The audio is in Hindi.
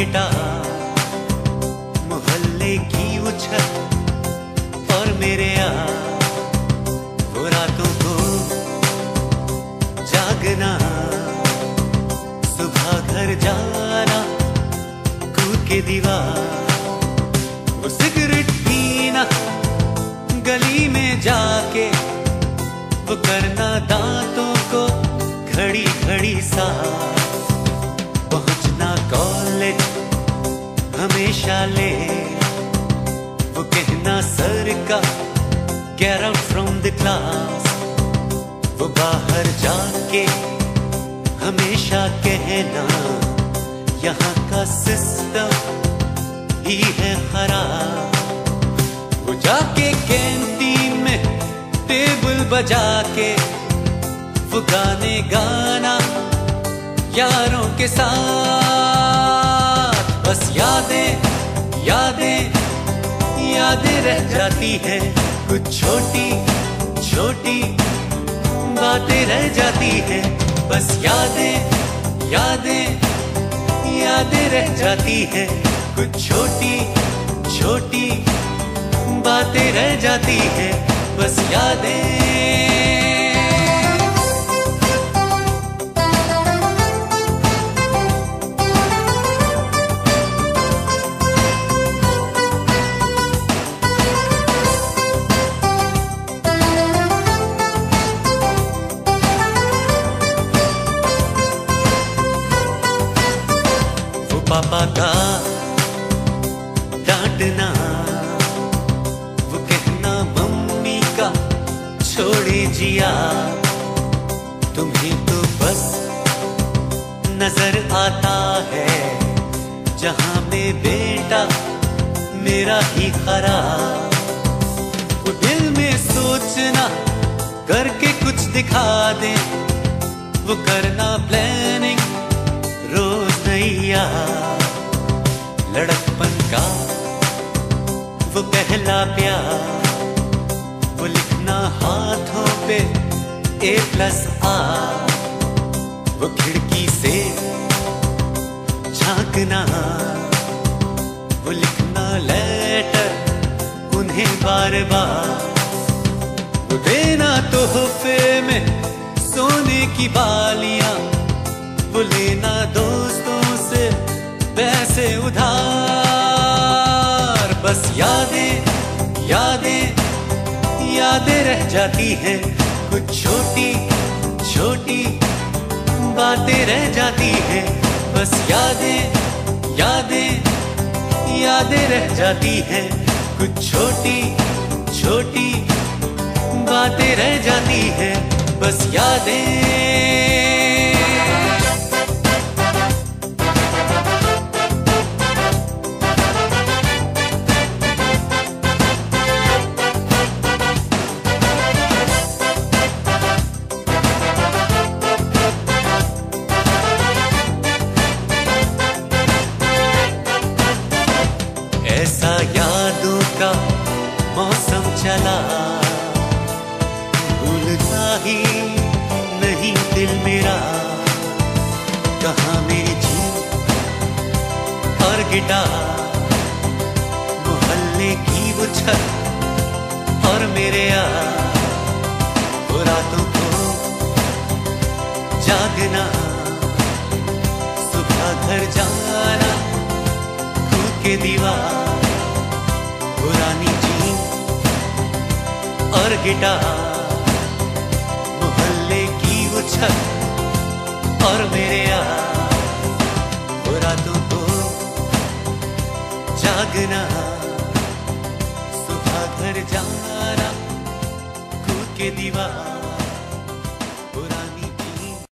गिटार, मोहल्ले की उछल और मेरे यहाँ वो रातों को जागना, सुबह घर जाना कूद के दीवार, वो सिगरेट पीना, गली में जाके, वो करना दांतों को घड़ी घड़ी सा ले वो कहना, सर का get from the class. वो बाहर जाके हमेशा कहना, यहाँ का सिस्टम ही है खराब. वो जाके कैंटीन में टेबल बजा के वो गाने गाना यारों के साथ। बस यादें यादें रह जाती हैं। कुछ छोटी छोटी बातें रह जाती हैं। बस यादें यादें यादें रह जाती हैं। कुछ छोटी छोटी बातें रह जाती हैं। बस यादें। पापा का डांटना, वो कहना, मम्मी का छोड़े जिया, तुम्हें तो बस नज़र आता है, जहाँ में बेटा मेरा ही खरा। वो दिल में सोचना, करके कुछ दिखा दे, वो करना प्लानिंग रोज नैया, लड़कपन का, वो पहला प्यार, वो लिखना हाथों पे ए प्लस आ वो खिड़की से झांकना, वो लिखना लेटर उन्हें बार बार, वो देना तोहफे में सोने की बालियाँ, वो लेना दोस्तों रह जाती है। कुछ छोटी छोटी बातें रह जाती हैं। बस यादें यादें यादें रह जाती हैं। कुछ छोटी छोटी बातें रह जाती है। बस यादें। ऐसा यादों का मौसम चला। भूलता ही नहीं दिल मेरा। कहा मेरी जीत और गिटार? मोहल्ले की वो छत और मेरे यार। रातों को जागना। सुबह घर जाना कूद के दीवार। पुरानी जीन और गिटार, मोहल्ले की छत और मेरे यार। तो को जागना, सुबह घर जाना कूद के दीवार।